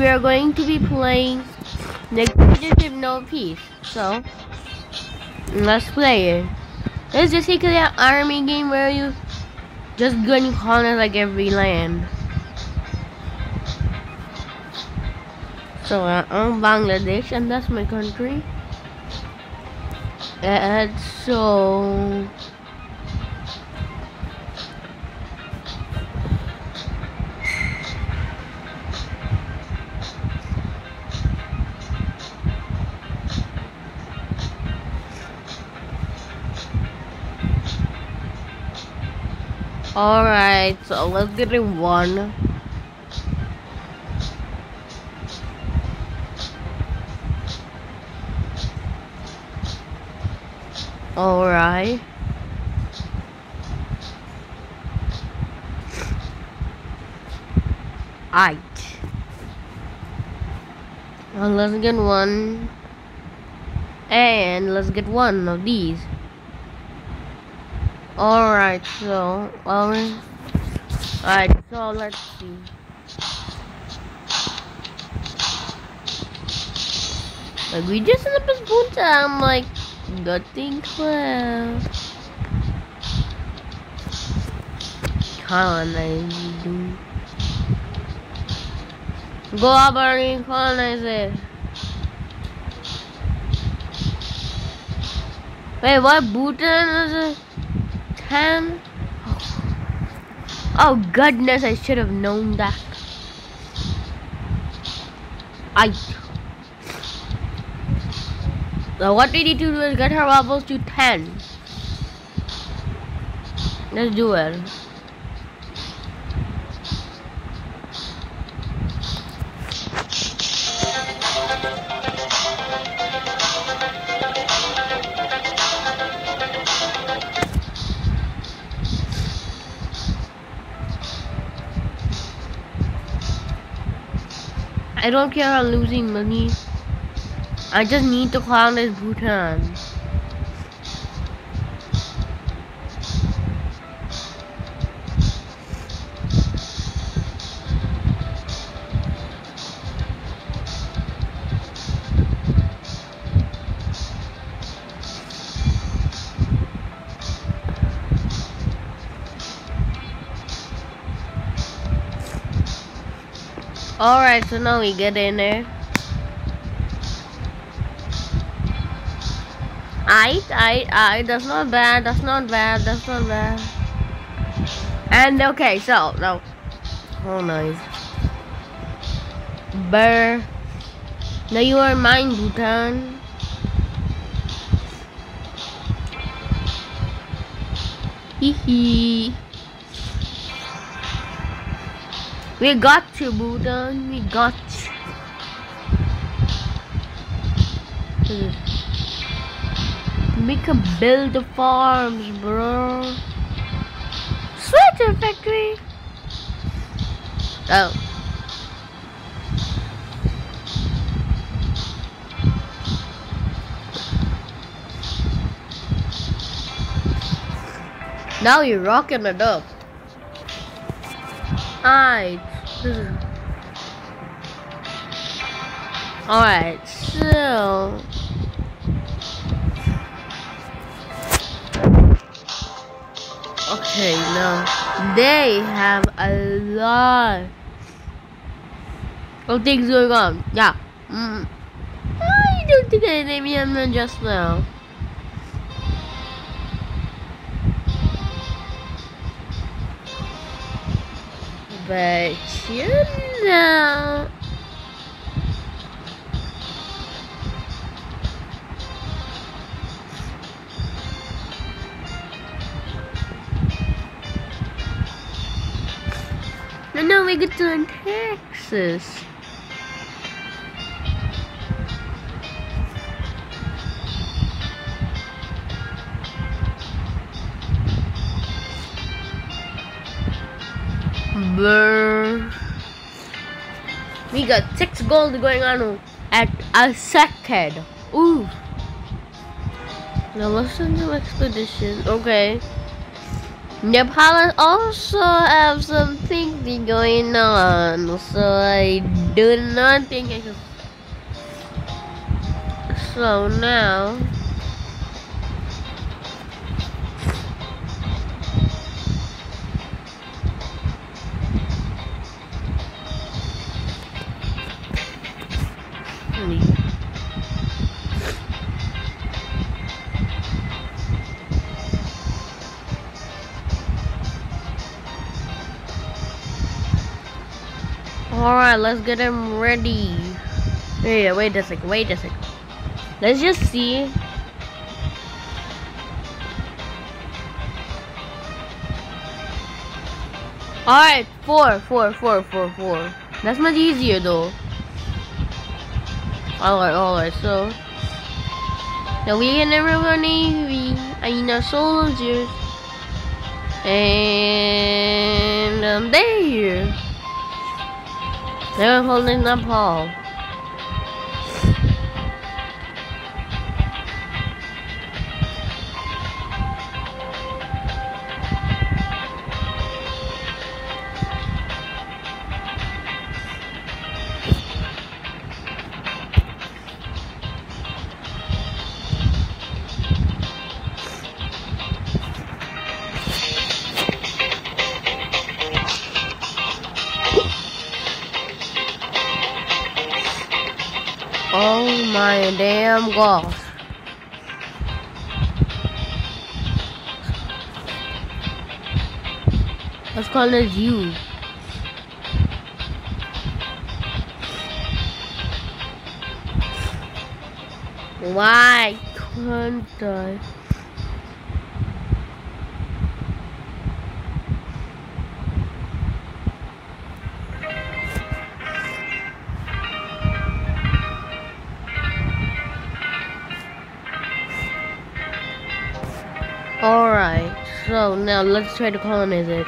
we are going to be playing Dictatorship No Peace. So, let's play it. It's basically an army game where you just and colonize like every land. So, uh, I'm Bangladesh and that's my country. And so... Alright, so let's get in one. Alright. Alright. Well, let's get one. And let's get one of these. Alright, so, alright, so let's see. Like, we just set up his boot I'm like, nothing clear. Colonizing. Go up and colonize it. Wait, what Bhutan is it? Ten. Oh. oh goodness, I should have known that. I. So what we need to do is get her levels to 10. Let's do it. I don't care about losing money. I just need to clown this Bhutan. Alright, so now we get in there. I, I, I, that's not bad, that's not bad, that's not bad. And okay, so, no. Oh, nice. Burr. Now you are mine, Bhutan. Hee hee. We got you, Bhutan. We got you. Make a build the farms, bro. Sweater factory. Oh. Now you're rocking it up. Alright. So... Okay, now they have a lot of things going on. Yeah. Mm. I don't think I named him just now. But you know. And now we get to in Texas. We got six gold going on at a second. Ooh. Now listen to expedition. Okay. Nepal also have some things going on, so I do not think I can. So now. Alright, let's get him ready. Wait, wait a second, wait a second. Let's just see. Alright, four, four, four, four, four. That's much easier though. Alright, alright, so. Now we can never run Navy. I mean, our soldiers. And um, there. They're holding the pole. My damn gosh. Let's call this you. Why can't I? Oh, Alright, so now let's try to colonize it.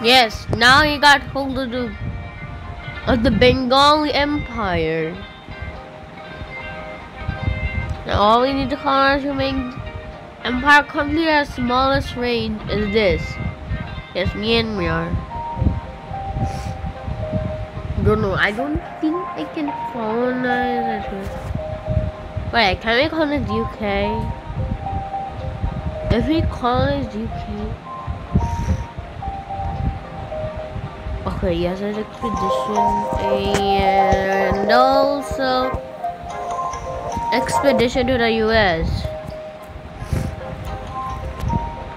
Yes, now you got hold of the, of the Bengali Empire. Now all we need to colonize to make Empire complete as smallest range is this. Yes, Myanmar. Don't know, I don't think I can colonize it. Wait, can we colonize UK? If we colonize UK, Okay, yes, there's expedition and also expedition to the US.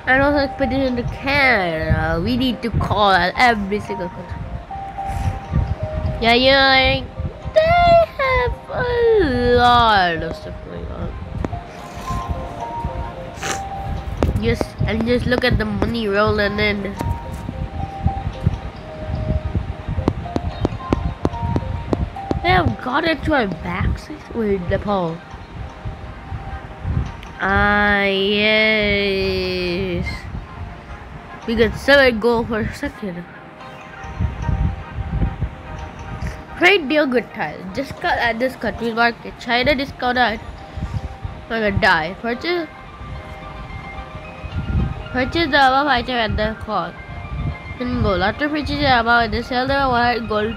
And also expedition to Canada. We need to call every single country. Yeah, you know, like, they have a lot of stuff going on. Just and just look at the money rolling in. They have got it to our backs with Nepal. Ah, yes. We got seven gold for a second. Great deal good time. Discount at this country's market. China discount at I'm gonna die. Purchase Purchase the above item at the cost. In gold. After purchasing the above, they sell the white gold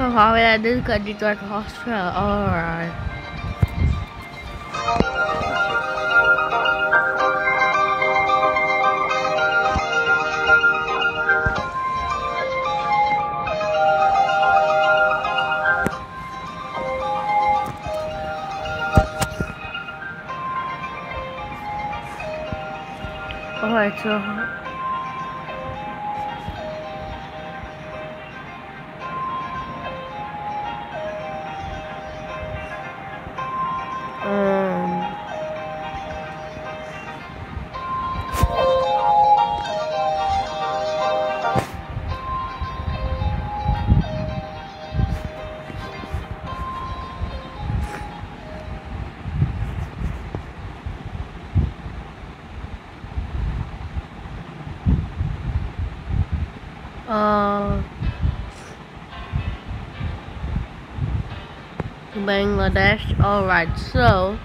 Oh, how did this country to Australia? Alright. Alright, Bangladesh. Alright, so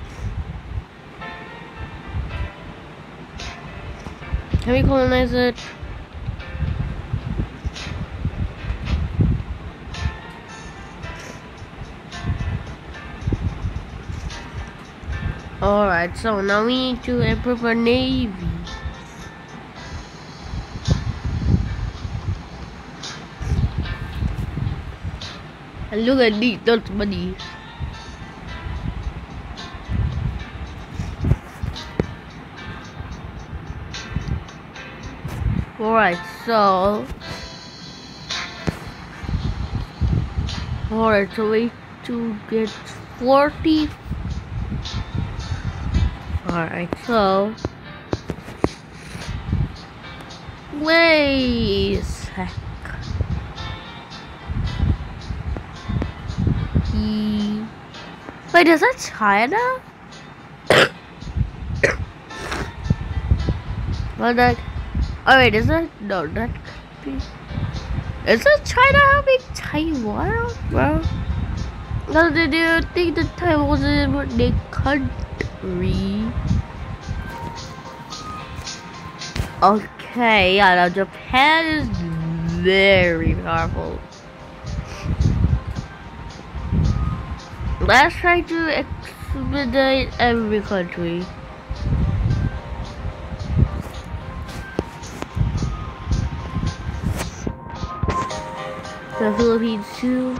can we colonize it? Alright, so now we need to improve our navy. Look at these, that's money. Alright, so Alright, so we to get 40 Alright, so wait. Wait, is that China? well, that. Oh wait, is that no? Be. Is that China helping Taiwan, Well, No, they do think that Taiwan was a country. Okay, yeah, now Japan is very powerful. Let's try to expedite every country. The Philippines too.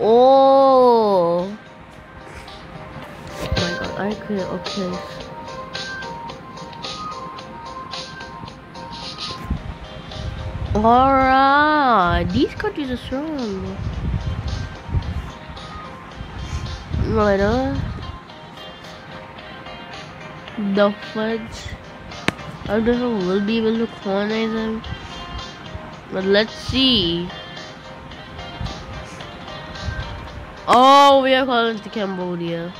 Oh. oh my god, I could, okay. Alright, these countries are strong. Right on. The fudge. I don't know we'll be able to colonize them. But let's see. Oh, we are calling to Cambodia.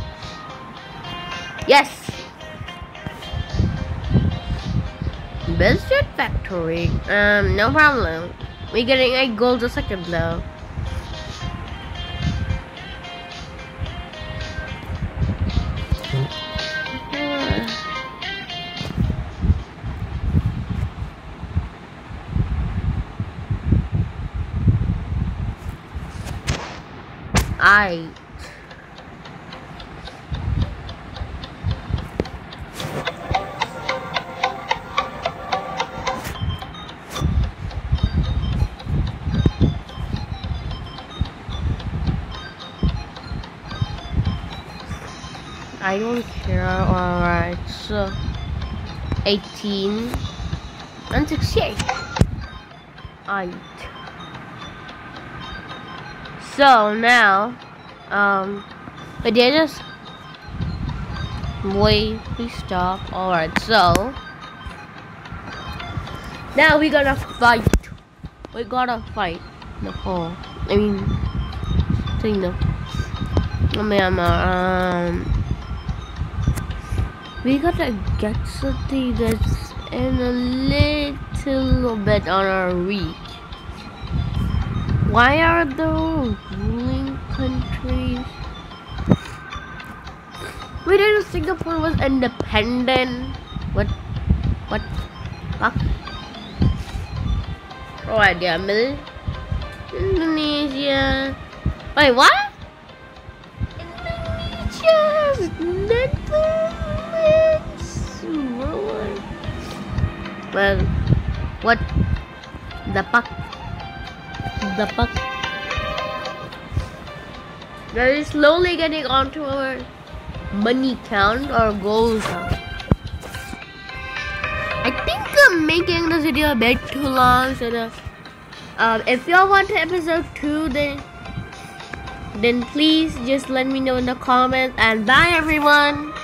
Yes! Biscuit factory. Um, no problem. We're getting a gold a second though. I don't care. Alright, so 18 and 68. Alright. So now, um, but they just wait, we stop. Alright, so now we gotta fight. We gotta fight Nepal. I mean, thing the Myanmar. Um, we gotta get something that's in a little bit on our reach. Why are the ruling countries? We didn't Singapore was independent. What? What? Fuck. Oh, idea, Middle Indonesia. Wait, what? Indonesia Netherlands. Well, what the fuck? the fuck? We're slowly getting onto our money count or goals. I think I'm making this video a bit too long, so the, um, if y'all want episode 2, then then please just let me know in the comments and bye everyone!